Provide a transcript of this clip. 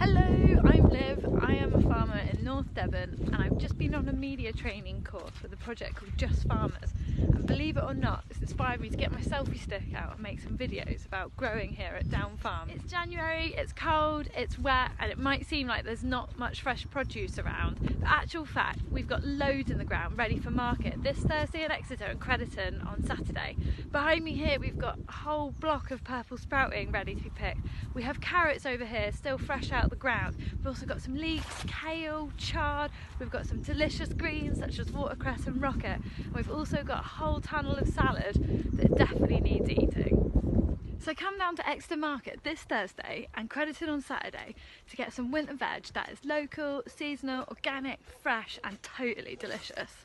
Hello, I'm Liv. I am a farmer in North Devon and I've just been on a media training course with a project called Just Farmers. And believe it or not, it's inspired me to get my selfie stick out and make some videos about growing here at Down Farm. It's January, it's cold, it's wet, and it might seem like there's not much fresh produce around. But actual fact, we've got loads in the ground ready for market this Thursday at Exeter and Crediton on Saturday. Behind me here, we've got a whole block of purple sprouting ready to be picked. We have carrots over here, still fresh out the ground. We've also got some leeks, kale, chard. We've got some delicious greens such as watercress and rocket. And we've also got a whole tunnel of salad that definitely needs eating. So come down to Exeter Market this Thursday and Crediton on Saturday to get some winter veg that is local, seasonal, organic, fresh and totally delicious.